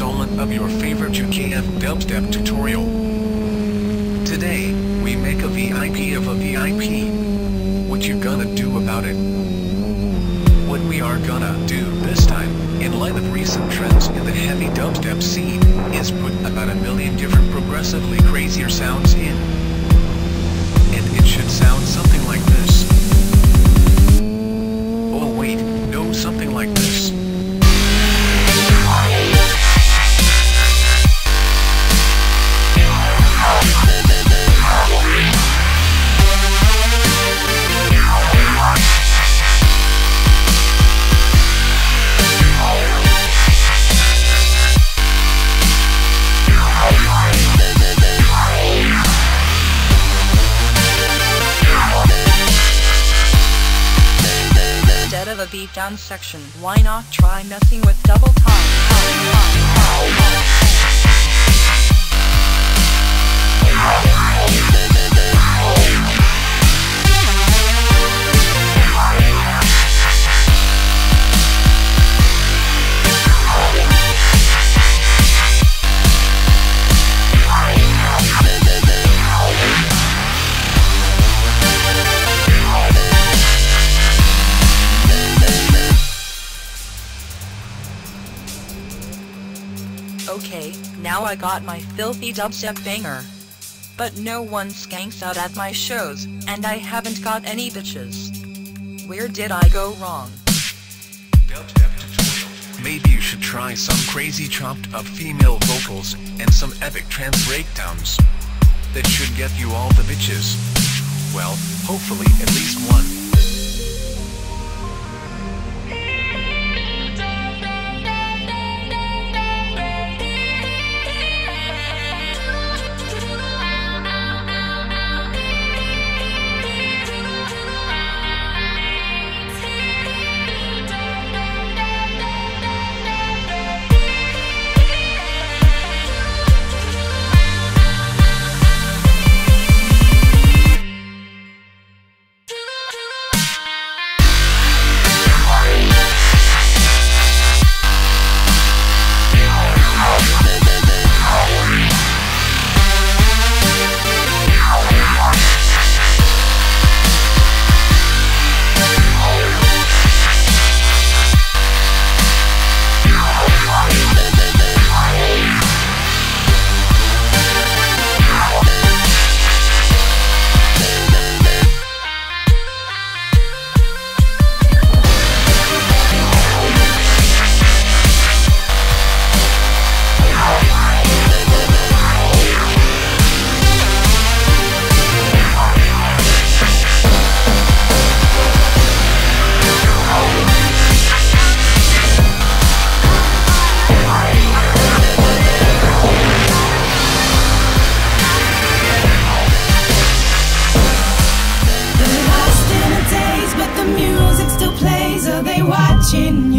installment of your favorite UKF dubstep tutorial. Today, we make a VIP of a VIP. What you gonna do about it? What we are gonna do this time, in light of recent trends in the heavy dubstep scene, is put about a million different progressively crazier sounds in. And it should sound something like this. A beatdown section, why not try messing with double time? Okay, now I got my filthy dubstep banger. But no one skanks out at my shows, and I haven't got any bitches. Where did I go wrong? Maybe you should try some crazy chopped up female vocals and some epic trance breakdowns. That should get you all the bitches. Well, hopefully at least one. trên